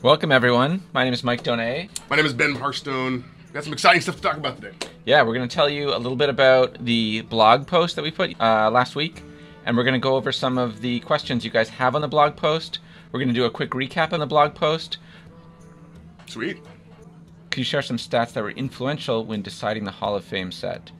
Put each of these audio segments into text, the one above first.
Welcome, everyone. My name is Mike Donais. My name is Ben Hearthstone. Got some exciting stuff to talk about today. Yeah, we're going to tell you a little bit about the blog post that we put uh, last week, and we're going to go over some of the questions you guys have on the blog post. We're going to do a quick recap on the blog post. Sweet. Can you share some stats that were influential when deciding the Hall of Fame set?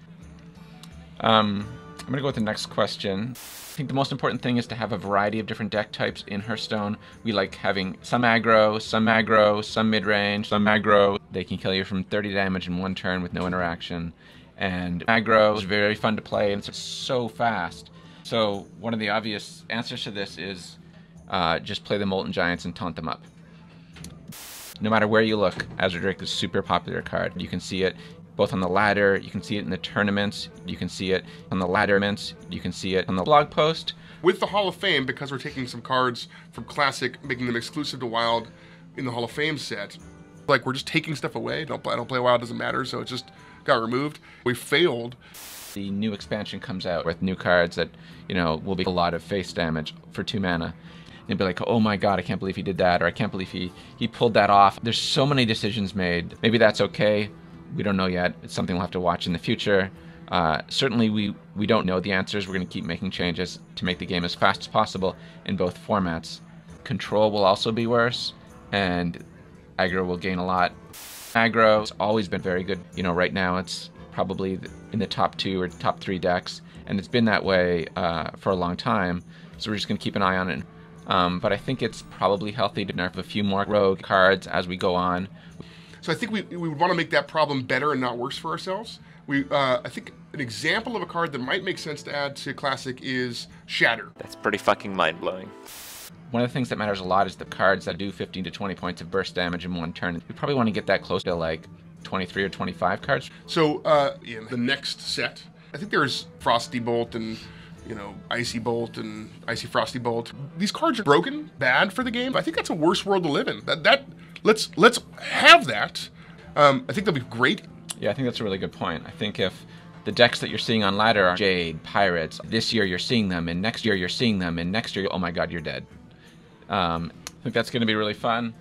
Um, I'm going to go with the next question. Think the most important thing is to have a variety of different deck types in Hearthstone. We like having some aggro, some aggro, some mid-range, some aggro. They can kill you from 30 damage in one turn with no interaction. And aggro is very fun to play and it's so fast. So one of the obvious answers to this is uh, just play the Molten Giants and taunt them up. No matter where you look, Azure Drake is a super popular card. You can see it both on the ladder, you can see it in the tournaments, you can see it on the ladderments, you can see it on the blog post. With the Hall of Fame, because we're taking some cards from Classic, making them exclusive to Wild in the Hall of Fame set, like we're just taking stuff away. Don't play, I don't play Wild, doesn't matter, so it just got removed. We failed. The new expansion comes out with new cards that, you know, will be a lot of face damage for two mana and be like, oh my god, I can't believe he did that, or I can't believe he, he pulled that off. There's so many decisions made. Maybe that's okay. We don't know yet. It's something we'll have to watch in the future. Uh, certainly, we, we don't know the answers. We're going to keep making changes to make the game as fast as possible in both formats. Control will also be worse, and aggro will gain a lot. Aggro has always been very good. You know, right now it's probably in the top two or top three decks, and it's been that way uh, for a long time. So we're just going to keep an eye on it. Um, but I think it's probably healthy to nerf a few more rogue cards as we go on. So I think we, we would want to make that problem better and not worse for ourselves. We, uh, I think an example of a card that might make sense to add to Classic is Shatter. That's pretty fucking mind blowing. One of the things that matters a lot is the cards that do 15 to 20 points of burst damage in one turn. You probably want to get that close to like 23 or 25 cards. So uh, in the next set, I think there's Frosty Bolt and you know, Icy Bolt and Icy Frosty Bolt. These cards are broken, bad for the game. I think that's a worse world to live in. That that let's let's have that. Um, I think that'll be great. Yeah, I think that's a really good point. I think if the decks that you're seeing on ladder are Jade, Pirates, this year you're seeing them, and next year you're seeing them, and next year, oh my god, you're dead. Um, I think that's going to be really fun.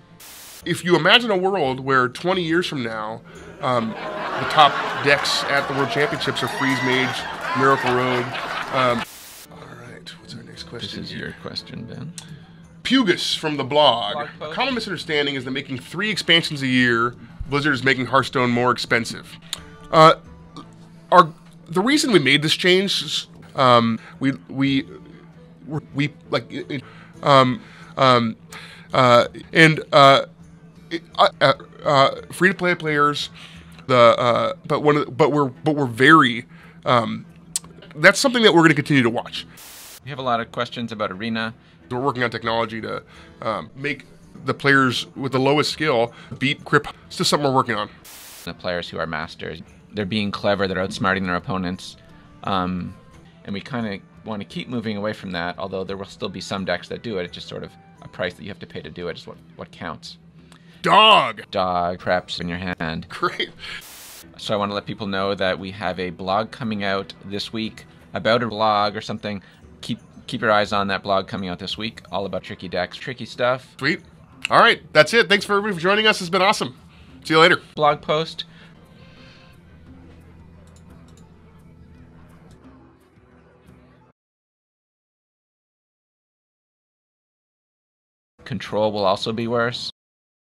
If you imagine a world where 20 years from now, um, the top decks at the World Championships are Freeze Mage, Miracle Rogue. Um, Alright, what's our next question. This is your question, Ben. Pugus from the blog. blog common misunderstanding is that making three expansions a year, Blizzard is making Hearthstone more expensive. Uh, our the reason we made this change, um, we we we like um, um, uh, and uh, uh, uh, free to play players. The uh, but one but we're but we're very um, that's something that we're going to continue to watch. We have a lot of questions about Arena. We're working on technology to um, make the players with the lowest skill beat Crip. It's just something we're working on. The players who are masters, they're being clever, they're outsmarting their opponents. Um, and we kind of want to keep moving away from that, although there will still be some decks that do it. It's just sort of a price that you have to pay to do it is what, what counts. Dog! Dog preps in your hand. Great. So I want to let people know that we have a blog coming out this week about a blog or something keep keep your eyes on that blog coming out this week, all about tricky decks, tricky stuff. Sweet. All right, that's it. Thanks for everybody for joining us. It's been awesome. See you later. Blog post. Control will also be worse.